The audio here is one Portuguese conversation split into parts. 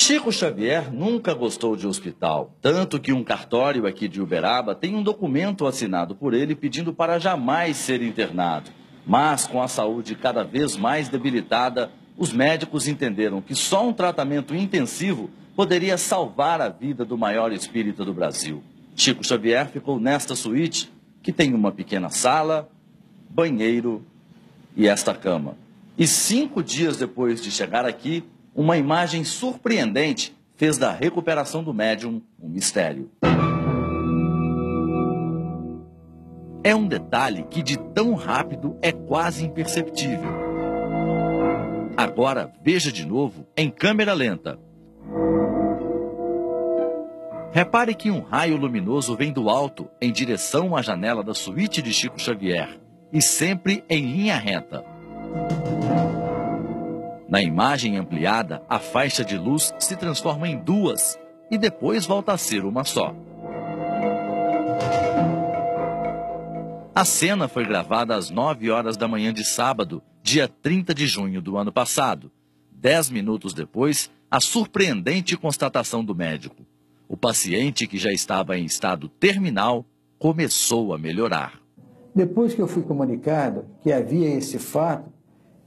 Chico Xavier nunca gostou de hospital, tanto que um cartório aqui de Uberaba tem um documento assinado por ele pedindo para jamais ser internado. Mas com a saúde cada vez mais debilitada, os médicos entenderam que só um tratamento intensivo poderia salvar a vida do maior espírita do Brasil. Chico Xavier ficou nesta suíte, que tem uma pequena sala, banheiro e esta cama. E cinco dias depois de chegar aqui, uma imagem surpreendente fez da recuperação do médium um mistério. É um detalhe que de tão rápido é quase imperceptível. Agora veja de novo em câmera lenta. Repare que um raio luminoso vem do alto em direção à janela da suíte de Chico Xavier e sempre em linha reta. Na imagem ampliada, a faixa de luz se transforma em duas e depois volta a ser uma só. A cena foi gravada às 9 horas da manhã de sábado, dia 30 de junho do ano passado. Dez minutos depois, a surpreendente constatação do médico. O paciente, que já estava em estado terminal, começou a melhorar. Depois que eu fui comunicado que havia esse fato,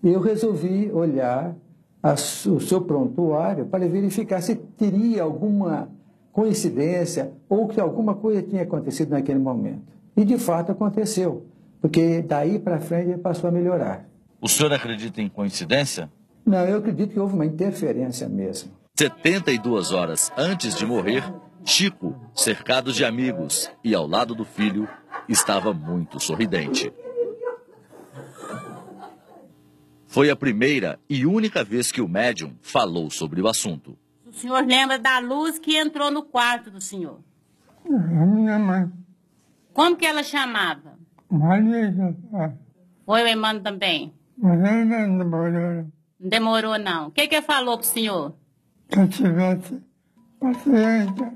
eu resolvi olhar a, o seu prontuário para verificar se teria alguma coincidência ou que alguma coisa tinha acontecido naquele momento. E de fato aconteceu, porque daí para frente ele passou a melhorar. O senhor acredita em coincidência? Não, eu acredito que houve uma interferência mesmo. 72 horas antes de morrer, Chico, cercado de amigos e ao lado do filho, estava muito sorridente. Foi a primeira e única vez que o médium falou sobre o assunto. O senhor lembra da luz que entrou no quarto do senhor? Minha mãe. Como que ela chamava? Maria Foi o irmão também? Não demorou. Não demorou, não. O que que ele falou pro senhor? Se eu tivesse paciência,